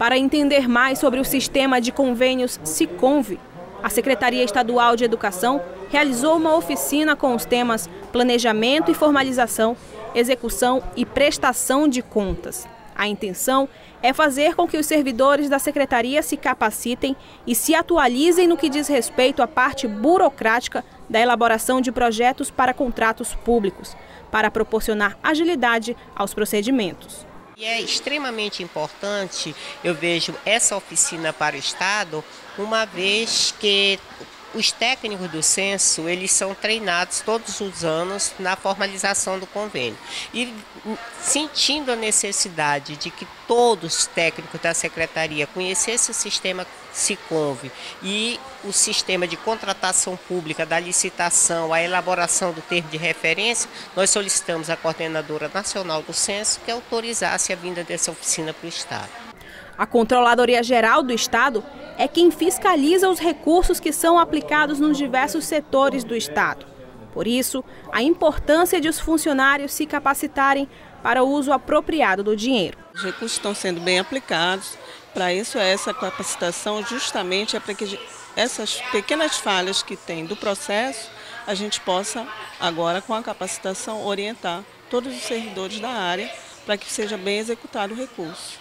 Para entender mais sobre o sistema de convênios Siconve, a Secretaria Estadual de Educação realizou uma oficina com os temas Planejamento e Formalização, Execução e Prestação de Contas. A intenção é fazer com que os servidores da secretaria se capacitem e se atualizem no que diz respeito à parte burocrática da elaboração de projetos para contratos públicos, para proporcionar agilidade aos procedimentos. E é extremamente importante, eu vejo essa oficina para o Estado, uma vez que os técnicos do censo, eles são treinados todos os anos na formalização do convênio. E sentindo a necessidade de que todos os técnicos da secretaria conhecessem o sistema Siconve e o sistema de contratação pública, da licitação, a elaboração do termo de referência, nós solicitamos à coordenadora nacional do censo que autorizasse a vinda dessa oficina para o Estado. A Controladoria Geral do Estado é quem fiscaliza os recursos que são aplicados nos diversos setores do Estado. Por isso, a importância de os funcionários se capacitarem para o uso apropriado do dinheiro. Os recursos estão sendo bem aplicados. Para isso, é essa capacitação justamente é para que essas pequenas falhas que tem do processo, a gente possa, agora com a capacitação, orientar todos os servidores da área para que seja bem executado o recurso.